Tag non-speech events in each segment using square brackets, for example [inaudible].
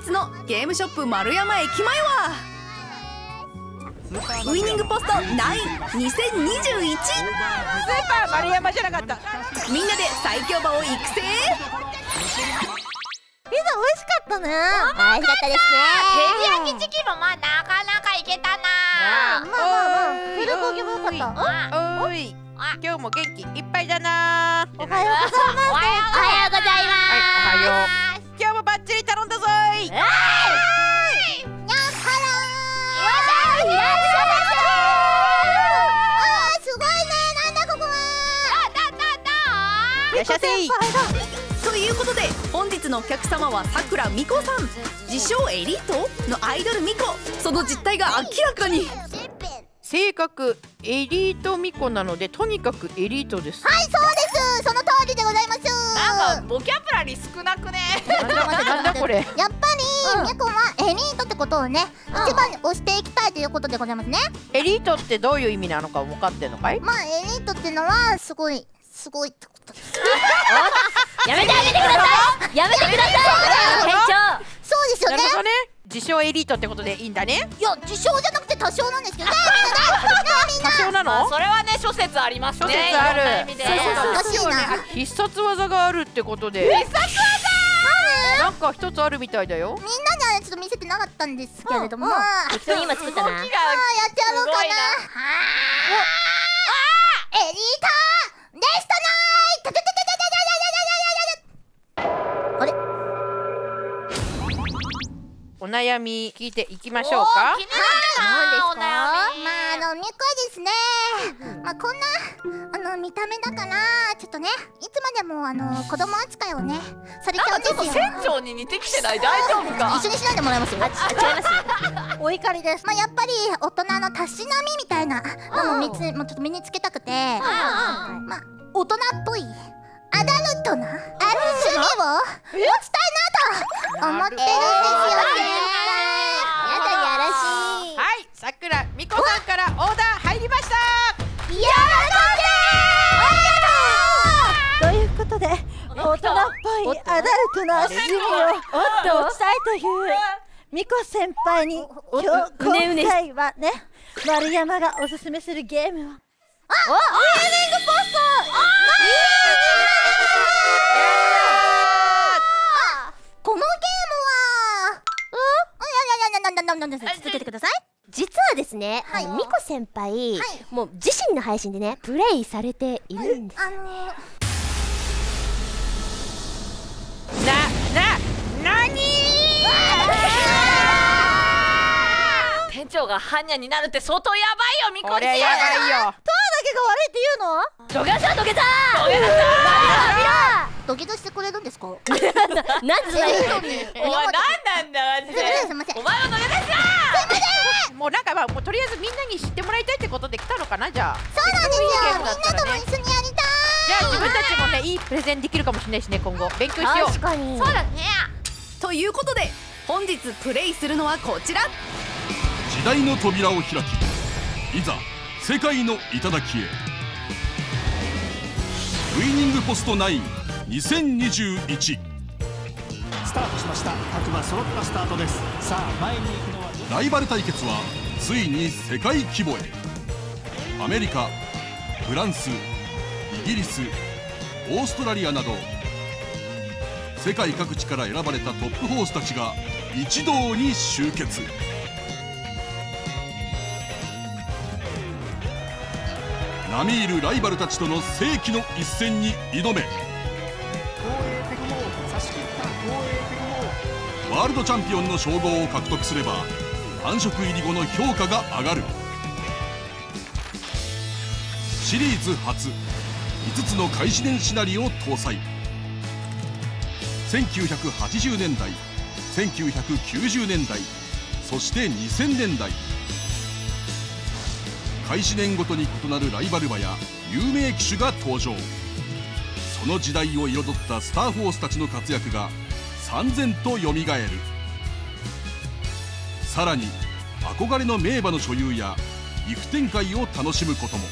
日のゲームショップ丸山駅前はウイニングポスト92021スーパー丸山じゃなかったみんなで最強馬を育成？ピザ美味しかったね。美味しかったですね。照り焼きチキンもまあなかなかいけたな。まあまあまあプルコギもよかった。おい。今日も元気いっぱいだな。おはようございます。おはようございます。はいおはよう。今日もバッチリっはらっしゃい。いらっしゃいあー。すごいねなんだここはだだだいらっしゃいせいということで本日のお客様はさくらみこさん。自称エリートのアイドルみこその実態が明らかに。性格エリートミコなのでとにかくエリートです。はいそうです。その通りでございますなんかボキャブラリー少なくね？なんだなんだこれやっぱり、みこはエリートってことをね、一番に推していきたいということでございますね。エリートってどういう意味なのか分かってんのかい？まあエリートっていうのはすごいすごいってことです。[laughs] やめてあげてください。やめてください。店長？そうですよね。なる。ほどね自称エリートってことでいいんだね？いや自称じゃなくて多少なんですけど。ね。みんなね多少なの？それはね諸説ありますね。諸説ある。そうそうそう。必殺技があみんなってことで。必殺技！なんか一つあるみたいだよ。みんなにはちょっと見せてなかったんですけれども、うんうん。まあ適当に今作ったな。動きがやってやろうかな。すごいな。はあ悩み聞いていきましょうか。気になるなお悩み。まああのみこですね、まあこんなあの見た目だからちょっとねいつまでもあの子供扱いをねされちゃうんちょっとですよ船長に似てきてない？大丈夫か？一緒にしないでもらいますよ。あ違います。[laughs] お怒りです。まあやっぱり大人のたしなみみたいなのもみつもうちょっと身につけたくて。まあ大人っぽいアダルトな？趣味を持ちたいなと思ってるんですよね。やだやらしいはいさくらみこさんからオーダー入りました。ということで大人っぽいアダルトな趣味を持ちたいというミコ先輩に今日今回はね丸山がおすすめするゲームはこんいやいやいやなんだなん続けてください実はですね、はいミコ先輩、はいもう自身の配信でねプレイされているんです、はいあのーなななに店長が般若になるって相当やばいよみこちこれやばいよトアだけが悪いって言うの土下座土下座土下座してくれるんですか？[laughs] なんでそんなエリートにお前何なんだマジすいませんすいません。お前は乗れないじもうなんかまあもうとりあえずみんなに知ってもらいたいってことで来たのかなじゃあ。そうなんですよ。いいゲームみんなとも一緒にやりたい。じゃあ自分たちもねいいプレゼンできるかもしれないしね今後。勉強しよう。確かに。そうだね。ということで本日プレイするのはこちら。時代の扉を開きいざ世界の頂へ。ウイニングポスト92021スタートしました。各馬揃ったスタートです。さあ前に行くのはライバル対決はついに世界規模へ。アメリカフランスイギリスオーストラリアなど世界各地から選ばれたトップホースたちが一堂に集結。並みいるライバルたちとの世紀の一戦に挑めワールドチャンピオンの称号を獲得すれば繁殖入り後の評価が上がる。シリーズ初5つの開始年シナリオを搭載。1980年代1990年代そして2000年代。開始年ごとに異なるライバル馬や有名騎手が登場。その時代を彩ったスター・フォースたちの活躍が三千とよみがえる。さらに憧れの名馬の所有や岐阜展開を楽しむことも。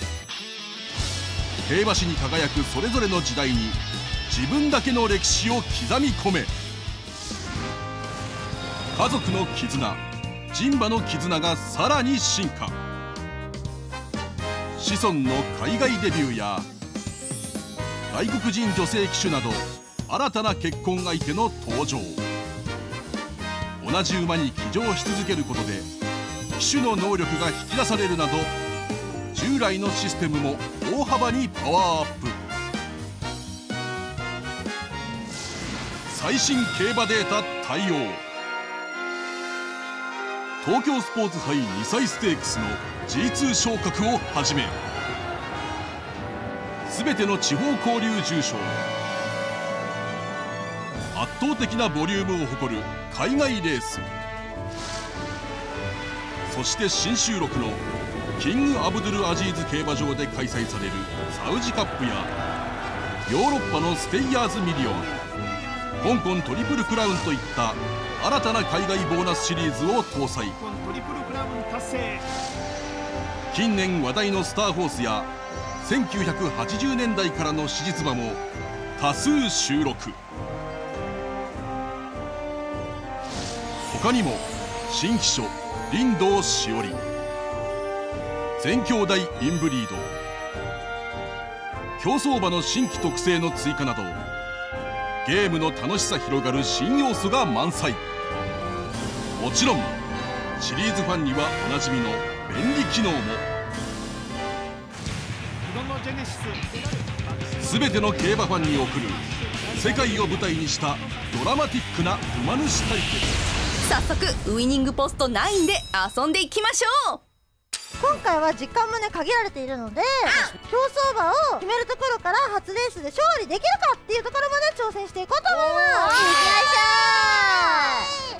競馬史に輝くそれぞれの時代に自分だけの歴史を刻み込め。家族の絆ジンバの絆がさらに進化。子孫の海外デビューや外国人女性騎手など新たな結婚相手の登場。同じ馬に騎乗し続けることで騎手の能力が引き出されるなど従来のシステムも大幅にパワーアップ。最新競馬データ対応。東京スポーツ杯2歳ステークスの G2 昇格をはじめ全ての地方交流重賞圧倒的なボリュームを誇る海外レース。そして新収録のキング・アブドゥル・アジーズ競馬場で開催されるサウジカップやヨーロッパのステイヤーズ・ミリオン香港トリプルクラウンといった新たな海外ボーナスシリーズを搭載。近年話題のスターホースや1980年代からの史実馬も多数収録。他にも新秘書林道しおり。全兄弟インブリード。競走馬の新規特性の追加などゲームの楽しさ広がる新要素が満載。もちろんシリーズファンにはおなじみの便利機能も。全ての競馬ファンに送る世界を舞台にしたドラマティックな馬主対決。早速ウイニングポスト9で遊んでいきましょう。今回は時間もね限られているので競走馬を決めるところから初レースで勝利できるかっていうところまで挑戦していこうと思います。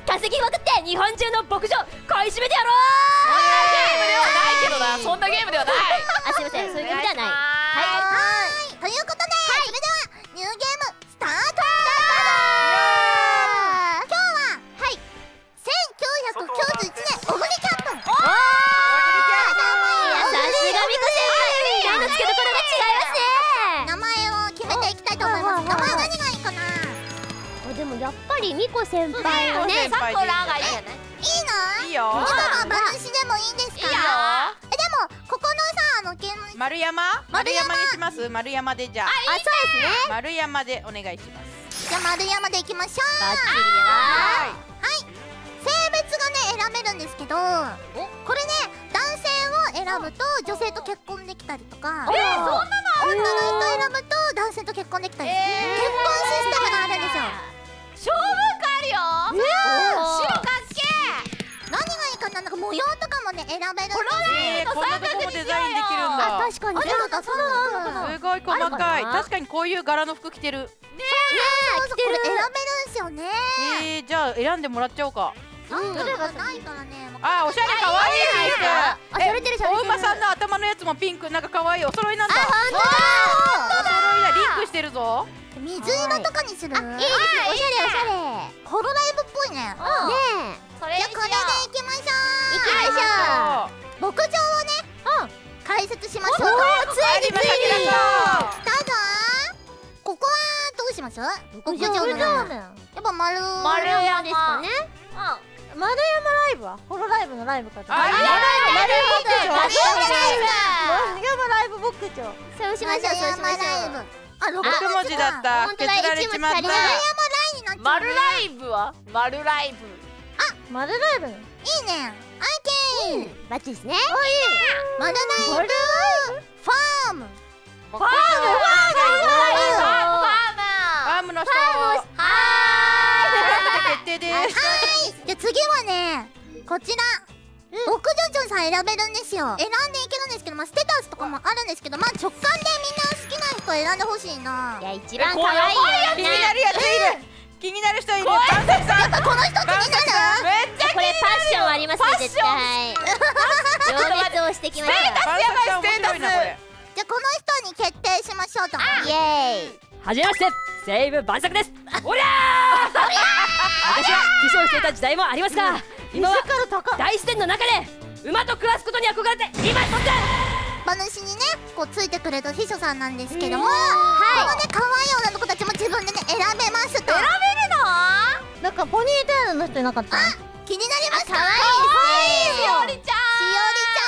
稼ぎまくって日本中の牧場買い占めてやろゲい。いんじゃない？いいの？いいよ。今の馬主でもいいんですか？いいよ。えでもここのさあのゲーム丸山？丸山にします？丸山でじゃあ。あそうですね。丸山でお願いします。じゃあ丸山でいきましょう。バッチリでは。はい。性別がね選べるんですけどこれね男性を選ぶと女性と結婚できたりとかえーそんなの？女の人選ぶと男性と結婚できたりえー。結婚システムがあるんですよ。勝負よ。おー白かっけ何がいいかななんか模様とかもね選べるんですよ。えー、こんなとこもデザインできるんだ。あ確かに。すごい細かかいな確かにこういう柄の服着てる。そうそうこれ選べるんですよね。えー、じゃあ選んでもらっちゃおうかないからね。あーおしゃれかわいい服あしゃれてるしゃれてる。お馬さんの頭のやつもピンクなんかかわいいお揃いなんだ。本当お揃いだリンクしてるぞ。だ水色とかにする？いいですね。おしゃれおしゃれ。ホロライブっぽいね。ねそれじゃあこれでいきましょう。行きましょう。牧場をね解説しましょう。ついについにどうぞここはどうします牧場のやっぱ丸丸山ですかね丸山ライブはホロライブのライブかと。あ丸丸山山丸山ライブ丸山ライブ。牧場そうしましょうそうしましょう。あ、六6文字だった。削られちまった。一文字足りない。丸山ラインになっちゃう丸ライブは？丸ライブ。丸ライブ。いいね。オッケー。バッチリですね。丸ライブファーム。ファーム？ファーム？ファーム？の人じゃあ次はねこちら。牧場長さん選べるんですよ。選んでいけるんですけどまあステータスとかもあるんですけどまあ直感でみんな好きな人選んでほしいな。いや一番可愛いよ気になるやついる。気になる人いる。観察さん。やっぱこの人気になるめっちゃこれパッションありますね絶対。情熱をしてきました観察さん面白いなこれじゃあこの人に決定しましょうと。イエーイはじめまして西武万作です。おりゃー！私は騎手をしていた時代もありますが今は大自然の中で馬と暮らすことに憧れて今一つ。馬主にねこうついてくれた秘書さんなんですけども、このね可愛い女の子たちも自分でね選べますと。選べるの？なんかポニーテールの人いなかった？気になりますか？可愛いですねしおりちゃんしおりち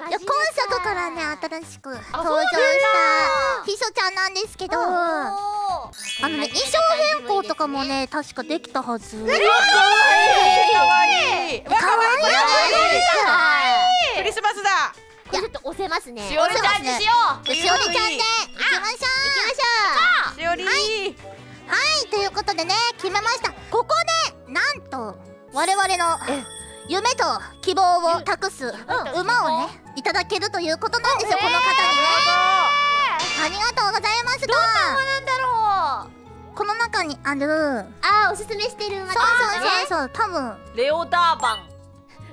ゃんいや今作からね新しく登場した秘書ちゃんなんですけど。あのね衣装変更とかもね確かできたはず。かわいい。かわいい。よねクリスマスだ。これちょっと押せますね。しおりちゃんにしよう。しおりちゃんで行きましょう。行きましょうしおり。はい。ということでね決めました。ここでなんと我々の夢と希望を託す馬をねいただけるということなんですよこの方にね。ありがとうございますどんな馬なんだろう。この中にある。あーおすすめしてる馬。そうそうそうそう多分。レオターバン。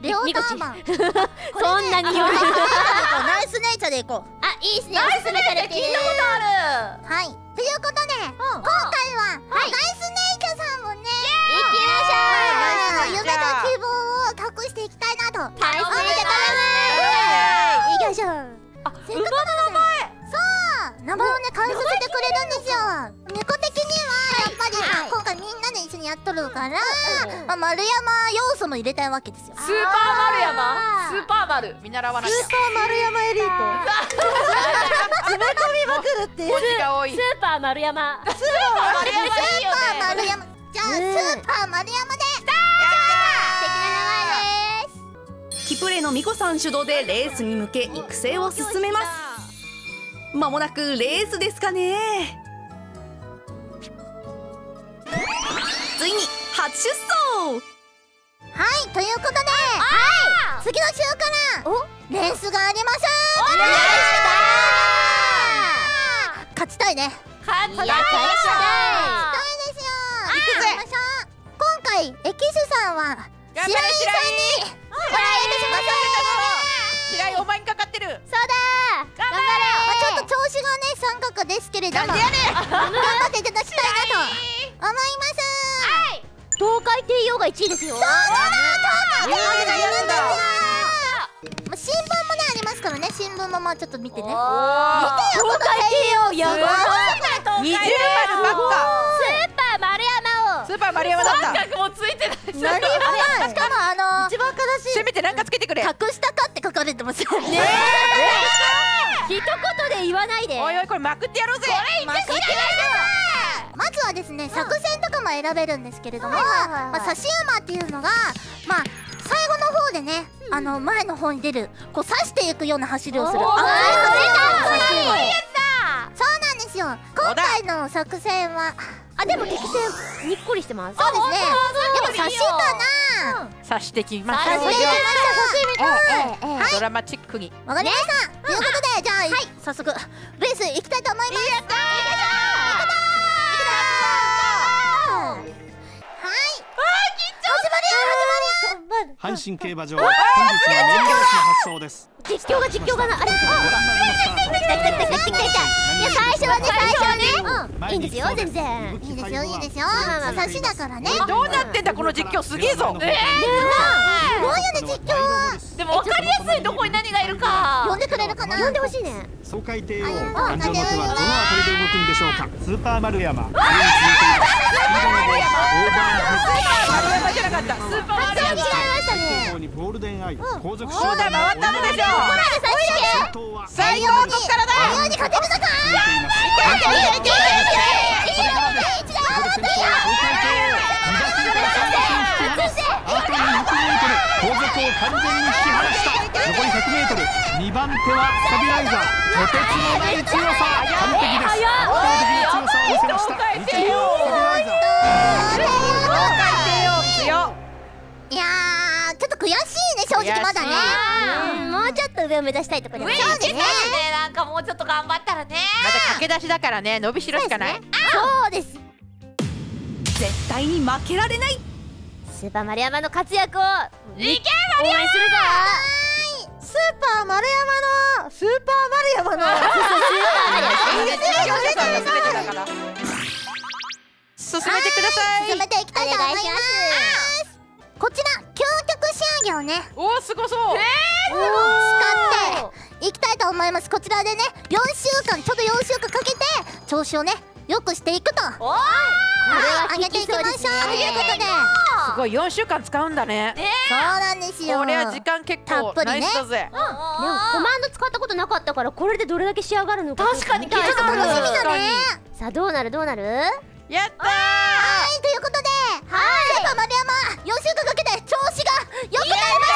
レオターバン。[laughs] そんなに言われるナイスネイチャーでいこう。あいいっすね。おすすめされてる。聞いたことあるはい。ということで今回はナイスネイチャーさんもね行きましょう夢と希望していきたいなと。ナイスネイチャー頼む行きましょうせっかくなのでそう。名前をね変えさせてくれるんですよ。猫的にはやっぱりさ今回みんなで一緒にやっとるからまあ丸山要素も入れたいわけですよ。スーパーマル山スーパーマル見習わなきゃ。スーパー丸山エリート。詰め込みまくるってい。う文字が多い。スーパー丸山。マル山いいよスーパーね丸山じゃあスーパー丸山でプレのミコさん主導でレースに向け育成を進めます。まもなくレースですかね。ついに初出走。はいということで。次の週からレースがあります勝ちたいね。勝ちたい。勝ちたいですよ。行きましょう。今回エキスさんは白井さんにお願いいたします白井お前にかかってる。そうだ頑張れ、まあ、ちょっと調子がね三角ですけれどもなんでやねん。頑張っていただきたいなと。思います。東海帝王が1位ですよ。そうだ東海言うな言うなまあ新聞もねありますからね。新聞もまあちょっと見てね。見てよおこの帝王やばい二重丸ばっかスーパー丸山だった。三角もついてない。何もない。しかもあの一番悲しい。せめてなんかつけてくれ。隠したかって書かれてますよ。ね一言で言わないでおいおいこれまくってやろうぜままずはですね作戦とかも選べるんですけれども、まあ、差し馬っていうのがまあ最後の方でね、あの前の方に出るこう刺していくような走りをするおーあそれか差し馬そうなんですよ今回の作戦はあでも敵戦にっこりしてます。そうですね。やっぱ差しかな。刺してきまし差していきましょうええドラマチックに。わかりました、ということでじゃあ、早速レース行きたいと思います。やったー。はい始まるよ始まるよ。阪神競馬場。本日のメインレースの発走です実況が実況がなあれですよ来た来た来た来た来た来たいや最初はね最初はね。うん。いいんですよ全然。いいですよいいですよ。差しだからね。どうなってんだこの実況すげえぞ。すごいよね実況。はでも分かりやすいどこに何がいるか。呼んでくれるかな。呼んでほしいね。爽快帝王あ感情の手はどのあたりで動くんでしょうか。スーパー丸山上に続いてオーバーじゃなかった。スーパーにゴールデンアイ後続そうだ回ったのでしょ先頭は最高こっからだ。よに勝てるのか続いていますいけいけいけいけいけいけいけいけここで先頭は爽快帝王2打席から3打席あと200メートル。後続を完全に引き離した残り100メートル。2番手はスタビライザーとてつもない強さ完璧です圧倒的な強さを見せました2着スタビライザー強いやーちょっと悔しいね正直まだね。うん。もうちょっと上を目指したいところですそうですね。ね。なんかもうちょっと頑張ったらね。まだ駆け出しだからね伸びしろしかない。そうです絶対に負けられない。スーパー丸山の活躍を。いけ応援するぞスーパー丸山のスーパー丸山の。進めてください進めていきたいと思いますこちら究極仕上げをねおおすごそう使っていきたいと思います。こちらでね4週間ちょっと4週間かけて調子をね良くしていくと。こあげていきましょう。ということです。ごい4週間使うんだね。そうなんですよ。これは時間結構たっぷりね。ナイスだぜ。でもコマンド使ったことなかったからこれでどれだけ仕上がるのか確かに気にな。る楽しみだね。さあどうなる？どうなる？やったはいということではい。スーパー丸山4週間かけて調子が良くなりま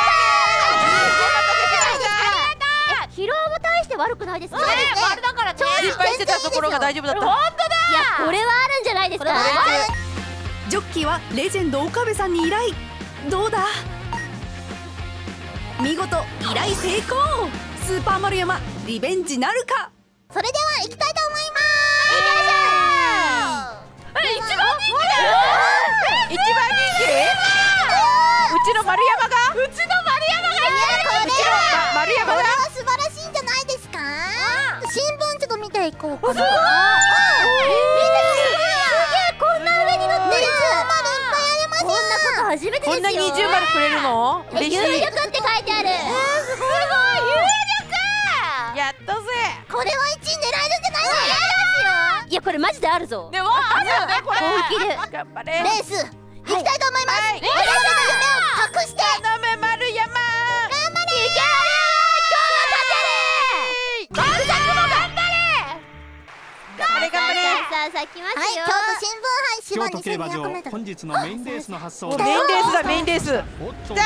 え疲労も大して悪くないですね丸だからね。失敗してたところが大丈夫だった。いやこれはあるんじゃないですか？ジョッキーはレジェンド岡部さんに依頼。どうだ？見事依頼成功。スーパー丸山リベンジなるか？すそれではの丸山が？うちの丸山が？いやこれは丸山がこれは素晴らしいんじゃないですか？新聞ちょっと見ていこうかな。すごいこんな上に乗ってる。こんなこと初めてですよこんな二重丸くれるの？え嬉しい。有力って書いてある。すごいやったぜ。これは1位狙えるんじゃないの？いやこれマジであるぞ。でもあるよねこれ。本気で。頑張れレース。行きたいと思います、はい我々の夢を託して。頼む丸山。頑張れ頑張れ。さあさあ来ますはいよ京都新聞杯芝京都競馬場。2200m 本日のメインレースの発走メインレースだ。メインレース。おっとだ。ーい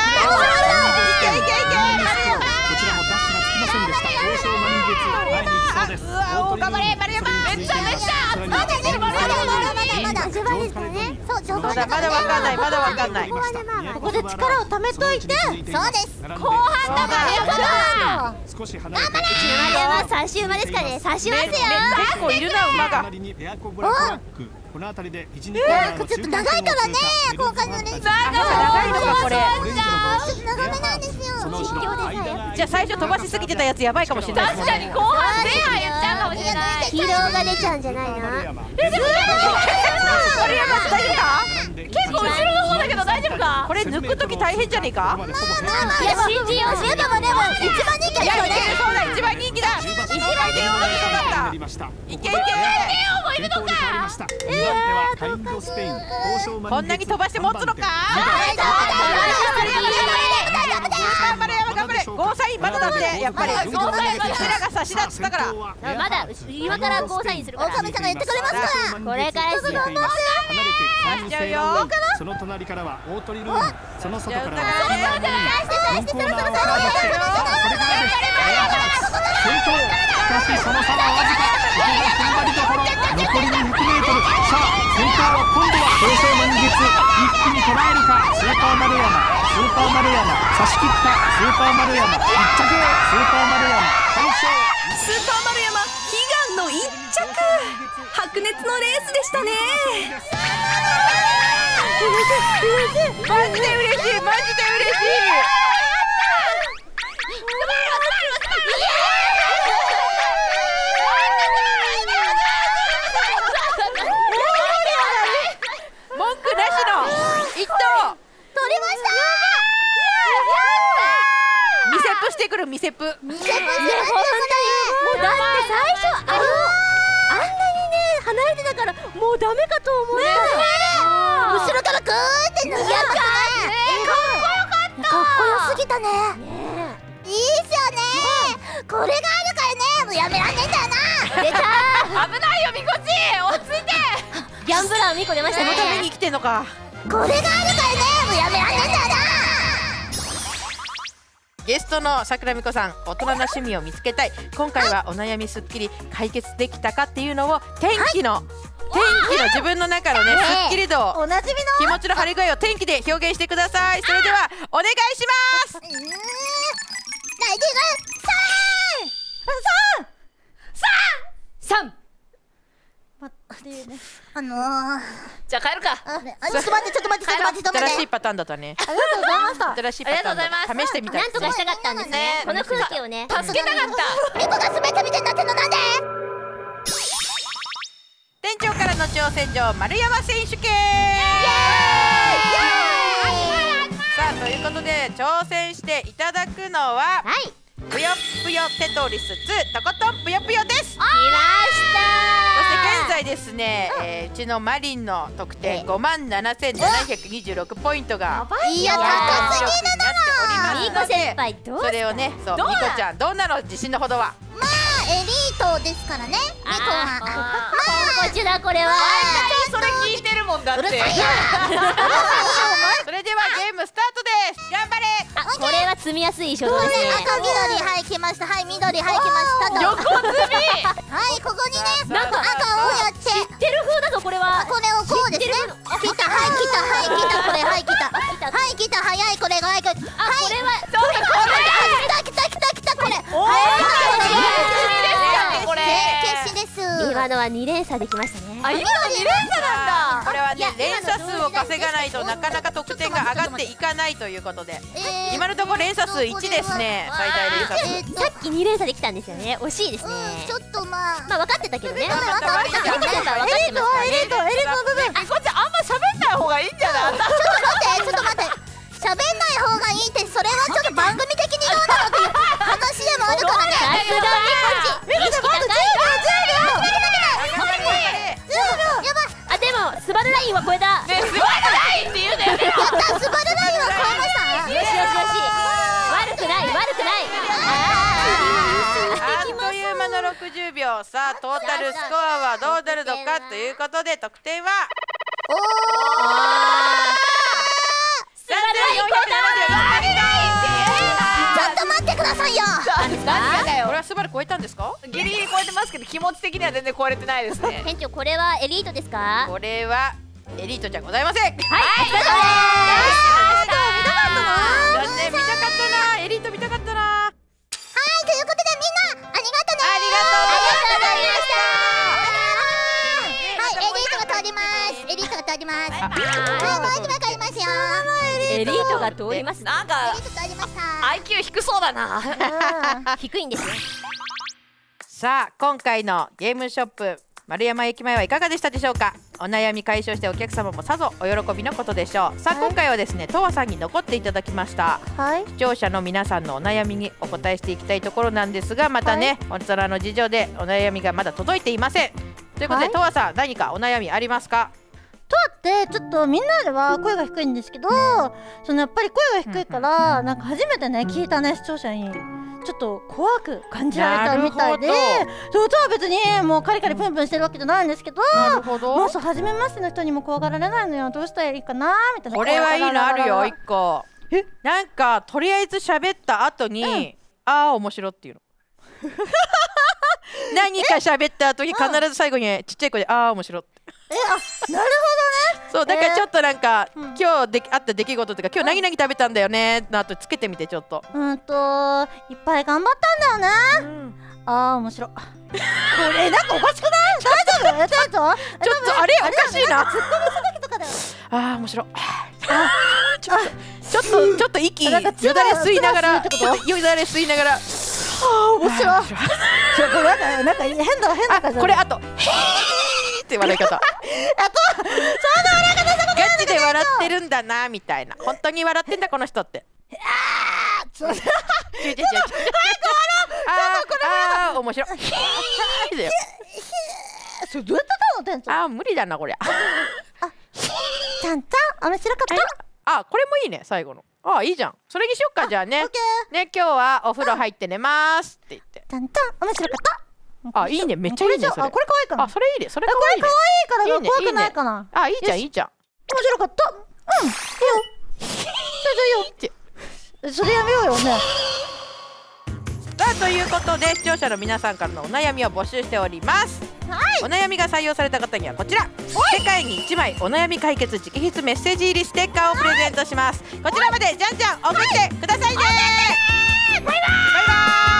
けいけいけ。こちらもダッシュがつきませんでした王将満月前に行きそうです。うわお頑張れ丸山。めっちゃめっちゃまだねまだまだまだまだ序盤ですからねそう序盤まだまだわかんないまだわかんない。こここで力を貯めといてそうです。後半だから少し離れ。て丸山最終馬ですからね。差しますよ。結構いるな馬が。隣にエアコブラトラック。この辺りで1、2コーナーのちょっと長いからね。今回のレース長いのかこれちょっと長めなんですよ。その後ろ間がじゃあ最初飛ばしすぎてたやつやばいかもしれない。確かに後半前半やっちゃうかもしれない疲労が出ちゃうんじゃないの丸山大丈夫か？結構後ろの方だけど大丈夫か？これ抜く時大変じゃねえか？いや信じよう信じよでもでも一番人気だいやいよねそうだ一番人気だ一番人気だいけいけ健康に変わりました2番手はカインドスペイン東証こんなに飛ばして持つのかはい丸山頑張れゴーサインまだだってやっぱりうちらが差しだっつったからまだ今からゴーサインするから。岡部さんが言ってくれますから。これからですよ。離れて三人制よランウェイその隣からは大鳥ルーム。その外からはじゃあ4コーナーをカーブしてこれからです先頭しかしその差はわずかここが踏ん張りどころ残り 200m さあ先頭は今度は東証満月一気に捉えるかスーパー丸山スーパー丸山差し切ったスーパー丸山一着スーパー丸山快勝スーパー丸山悲願の一着白熱のレースでしたねマジで嬉しいマジで嬉しい文句なしの一等取りましたミセップ。してくるミセップ見せてくれもうだって最初あのあんなにね離れてたからもうダメかと思った後ろからグーって脱ぎやったね。かっこよかったかっこよすぎたねいいっすよね。これがあるからね。もうやめらんねえんだよな。出た危ないよみこち。落ち着いて。ギャンブラーミコ出ましたそのためにね生きてんのか。これがあるからゲストの桜美子さん大人な趣味を見つけたい。今回はお悩みすっきり解決できたかっていうのを天気の、天気の自分の中のね、すっきり度をおなじみの気持ちの張り具合を天気で表現してください。それではお願いします。うーんライディング三あのー。じゃあ帰るか。あれあちょっと待ってちょっと待ってちょっと待ってちょっと待って。新しいパターンだったね。ありがとうございました。新しいパターンだ。試してみたいなんとかしたかったんですね。ねこの空気をね助けたかった。ミコが滑ったみたいになってんのなんで。店長からの挑戦状丸山選手権。さあということで挑戦していただくのははい。ぷよぷよテトリス2とことんぷよぷよです。そ来ましたですね、えーうちのマリンの得点5万7726ポイントがいや高高すぎになっておりミコますので先輩どうそれをねそうミコちゃんどうなの自信のほどは？まあエリートですからねミコは。あーこちらこれは。それ聞いてるもんだって。[laughs] それではゲームスタートです。頑張れ。あこれは積みやすい書道ですね。赤緑はい来ました。はい緑はい来ましたと。横積はいここにねなんか赤をやって知ってる風だぞこれは。これをこうですね。来た。はい来た。はい来た。これはい来た。はい来た。早い。これがはい。これあこれは来た来た来た来たこれ。はいこれ今のは2連鎖できましたね。あ今の二連鎖なんだ。これはね連鎖数を稼がないとなかなか得点が上がっていかないということで。えー今のところ連鎖数1ですね最大連鎖数。さっき2連鎖できたんですよね。惜しいですね。うんちょっとまあ。まあ分かってたけどね。まあまたまたミコ先輩分かってますからねエリートエリートの部分みこちゃんあんま喋んない方がいいんじゃないちょっと待ってちょっと待って喋んない方がいいってそれはちょっと番組的にどうなのっていう話でもあるからねさすがミコち意識高いバルラインは超えたねすごいないって言うやったスバルラインは超えましたよしよしよし悪くない悪くない。あっという間の60秒さあトータルスコアはどうなるのかということで得点はおースバルライン超ちょっと待ってくださいよ何がだよこれはスバル超えたんですか？ギリギリ超えてますけど気持ち的には全然超えれてないですね。[laughs] 店長これはエリートですか？これはエリートじゃございません。はいお疲れ様です残念見たかったな。エリート見たかったな。はいということでみんなありがとね。ありがはいエリートが通ります。エリートが通ります。あはいもう一枚買いますよエリートが通りますなんかエリート通りました。IQ 低そうだな。低いんですよ。さあ今回のゲームショップ丸山駅前はいかがでしたでしょうか？お悩み解消してお客様もさぞお喜びのことでしょう。さあ今回はですねとわさんに残っていただきました。はい。視聴者の皆さんのお悩みにお答えしていきたいところなんですがまたね、大人の事情でお悩みがまだ届いていません。ということで、はい。とわさん何かお悩みありますか？ってちょっとみんなでは声が低いんですけどそのやっぱり声が低いからなんか初めてね聞いたね視聴者にちょっと怖く感じられたみたいでそうとは別にもうカリカリプンプンしてるわけじゃないんですけどなるほど。もうそう初めましての人にも怖がられないのよどうしたらいいかなみたいなこれはいいのあるよ一個。え？なんかとりあえず喋った後に、ああ面白っていうの。[laughs] 何か喋った後に必ず最後にちっちゃい声でああ面白って。えあなるそうだからちょっとなんか、うん。今日であった出来事とか今日何々食べたんだよねの後つけてみてちょっと、ほどうんといっぱい頑張ったんだよね。あー面白い。これなんかおかしくない？大丈夫？ちょっとあれおかしいな。とかだよ。あー面白い。ちょっとちょっとちょっと息よだれ吸いながらちょっとよだれ吸いながら。面白い。ちょこれなんかなんか変な変な感じあこれあと「へーって笑い方。ガチで笑ってるんだなみたいな。本当に笑ってんだこの人って。[laughs] [laughs] ちょっと。ちょちょちょちょあーあー面白いへーだよそれどうやってたの店長あー無理だなこりゃちゃんちゃん面白かったあこれもいいね最後のあいいじゃんそれにしよっかじゃあねね今日はお風呂入って寝ますって言ってーちゃんちゃん面白かったあいいね。めっちゃいいねそれこれじゃあこれ可愛いかな。あそれいいね。それえこれ可愛いね可愛いから怖くないかな。あいいじゃんいいじゃん。面白かった。うん。いいよ。じゃあじゃあいいよえそれやめようよね。さあということで視聴者の皆さんからのお悩みを募集しております。お悩みが採用された方にはこちら。世界に1枚お悩み解決直筆メッセージ入りステッカーをプレゼントします。こちらまでじゃんじゃん送ってくださいね。バイバイ